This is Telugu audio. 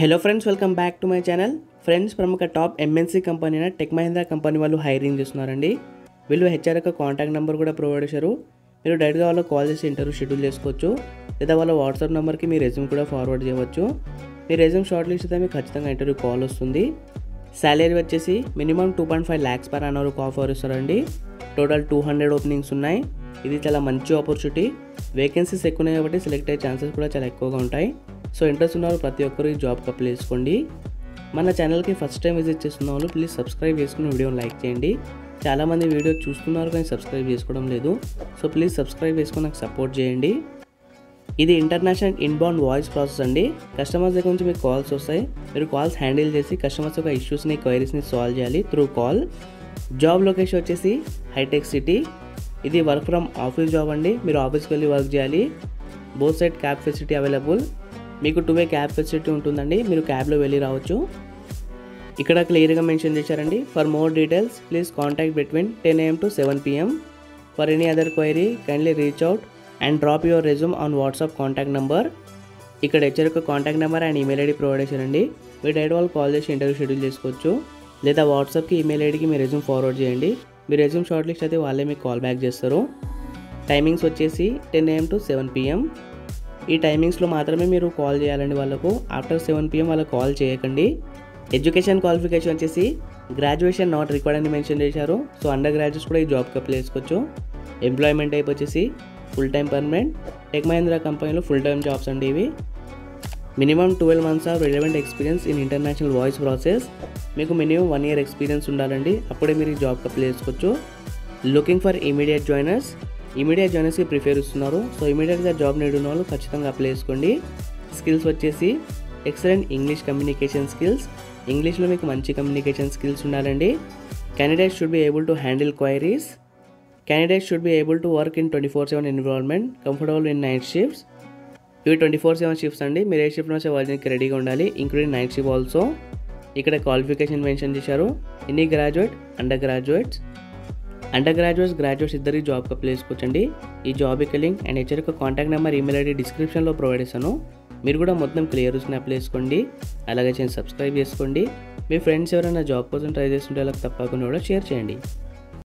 Hello friends welcome back to my channel friends ప్రముఖ టాప్ ఎంఎన్సీ కంపెనీ అయిన టెక్ మహీంద్రా కంపెనీ వాళ్ళు హైరింగ్ చేస్తున్నారండి. వీళ్ళు హెచ్ఆర్ యొక్క కాంటాక్ట్ నెంబర్ కూడా ప్రొవైడ్ చేశారు. మీరు డైరెక్ట్గా వాళ్ళు కాల్ చేసి ఇంటర్వ్యూ షెడ్యూల్ చేసుకోవచ్చు. లేదా వాళ్ళ వాట్సాప్ నెంబర్కి మీ రెజ్యూమ్ కూడా ఫార్వర్డ్ చేయవచ్చు. మీ రెజ్యూమ్ షార్ట్ లిస్ట్ అయితే మీకు ఖచ్చితంగా ఇంటర్వ్యూ కాల్ వస్తుంది. శాలరీ వచ్చేసి minimum two point five lakhs per annum వరకు ఆఫర్ ఇస్తారండి. టోటల్ టూ హండ్రెడ్ ఓపెనింగ్స్ ఉన్నాయి. ఇది చాలా మంచి ఆపర్చునిటీ వేకెన్సీస్ ఎక్కువ ఉన్నాయి కాబట్టి సెలెక్ట్ అయ్యే ఛాన్సెస్ కూడా చాలా ఎక్కువగా ఉంటాయి. సో ఇంట్రెస్ట్ ఉన్న వాళ్ళు ప్రతి ఒక్కరు ఈ జాబ్కి అప్లై చేసుకోండి. మన ఛానల్కి ఫస్ట్ టైం విజిట్ చేస్తున్న వాళ్ళు ప్లీజ్ సబ్స్క్రైబ్ చేసుకుని వీడియోని లైక్ చేయండి. చాలామంది వీడియో చూస్తున్నారు కానీ సబ్స్క్రైబ్ చేసుకోవడం లేదు. సో ప్లీజ్ సబ్స్క్రైబ్ చేసుకుని నాకు సపోర్ట్ చేయండి. ఇది ఇంటర్నేషనల్ ఇన్బౌండ్ వాయిస్ ప్రాసెస్ అండి. కస్టమర్స్ దగ్గర నుంచి మీకు కాల్స్ వస్తాయి. మీరు కాల్స్ హ్యాండిల్ చేసి కస్టమర్స్ యొక్క ఇష్యూస్ని క్వైరీస్ని సాల్వ్ చేయాలి త్రూ కాల్ జాబ్ లొకేషన్ వచ్చేసి హైటెక్ సిటీ ఇది వర్క్ ఫ్రమ్ ఆఫీస్ జాబ్ అండి. మీరు ఆఫీస్కి వెళ్ళి వర్క్ చేయాలి. Both side cab facility available మీకు టూ వే క్యాబ్ ఫెసిలిటీ ఉంటుందండి. మీరు క్యాబ్లో వెళ్ళి రావచ్చు. ఇక్కడ క్లియర్గా మెన్షన్ చేశారండి. For more details please contact between ten AM to seven PM for any other query kindly reach out and drop your resume on WhatsApp contact number ఇక్కడ హెచ్ఆర్ యొక్క contact number and email ID provide చేశారండి. మీరు డైరెక్ట్ వాళ్ళు కాల్ చేసి ఇంటర్వ్యూ షెడ్యూల్ చేసుకోవచ్చు. లేదా వాట్సాప్కి ఈమెయిల్ ఐడికి మీ రెజ్యూమ్ ఫార్వర్డ్ చేయండి. మీ రెజ్యూమ్ షార్ట్ లిస్ట్ అయితే వాళ్ళే మీకు కాల్ బ్యాక్ చేస్తారు. టైమింగ్స్ వచ్చేసి ten AM to seven PM ఈ టైమింగ్స్లో మాత్రమే మీరు కాల్ చేయాలండి వాళ్ళకు. ఆఫ్టర్ సెవెన్ పిఎం వాళ్ళకి కాల్ చేయకండి. ఎడ్యుకేషన్ క్వాలిఫికేషన్ వచ్చేసి గ్రాడ్యుయేషన్ నాట్ రిక్వైర్డ్ అని మెన్షన్ చేశారు. సో అండర్ గ్రాడ్యుయేట్స్ కూడా ఈ జాబ్కి అప్లై చేసుకోవచ్చు. ఎంప్లాయ్మెంట్ టైప్ వచ్చేసి full time permanent tech Mahindra కంపెనీలో ఫుల్ టైం జాబ్స్ అండి ఇవి. Minimum twelve months of relevant experience in international voice process మీకు మినిమం వన్ ఇయర్ ఎక్స్పీరియన్స్ ఉండాలండి. అప్పుడే మీరు ఈ జాబ్కి అప్లై చేసుకోవచ్చు. Looking for immediate joiners immediate జాయినర్స్కి prefer ఇస్తున్నారు. సో ఇమీడియట్గా జాబ్ నేడు ఉన్న వాళ్ళు ఖచ్చితంగా అప్లై చేసుకోండి. స్కిల్స్ వచ్చేసి ఎక్సలెంట్ ఇంగ్లీష్ కమ్యూనికేషన్ స్కిల్స్ ఇంగ్లీష్లో మీకు మంచి కమ్యూనికేషన్ స్కిల్స్ ఉండాలండి. Candidate should be able to handle queries candidate should be able to work in twenty four seven environment comfortable in night shifts ఇవి ట్వంటీ ఫోర్ సెవెన్ షిఫ్ట్స్ అండి. మీరు ఏ షిఫ్ట్ వచ్చే వాళ్ళకి రెడీగా ఉండాలి ఇంక్లూడింగ్ నైట్ షిఫ్ట్ ఆల్సో ఇక్కడ క్వాలిఫికేషన్ మెన్షన్ చేశారు. Any graduate under graduates under graduates graduates ఇద్దరు జాబ్కి అప్లై చేసుకోవచ్చండి. ఈ జాబ్ యొక్క లింక్ అండ్ హెచ్చర్ యొక్క కాంటాక్ట్ నెంబర్ ఈమెయిల్ ఐడి డిస్క్రిప్షన్లో ప్రొవైడ్ చేశాను మీరు కూడా మొత్తం క్లియర్ చూసుకుని అప్లై చేసుకోండి. అలాగే చేసి సబ్స్క్రైబ్ చేసుకోండి. మీ ఫ్రెండ్స్ ఎవరైనా జాబ్ కోసం ట్రై చేస్తుంటే వాళ్ళకి తప్పకుండా కూడా షేర్ చేయండి.